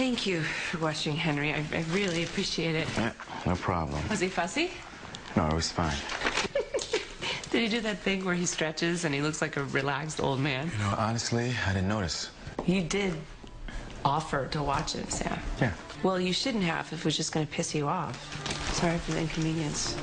Thank you for watching Henry. I, I really appreciate it. Yeah, no problem. Was he fussy? No, it was fine. Did he do that thing where he stretches and he looks like a relaxed old man? You know, honestly, I didn't notice. You did offer to watch it, Sam. Yeah. Well, you shouldn't have if it was just going to piss you off. Sorry for the inconvenience.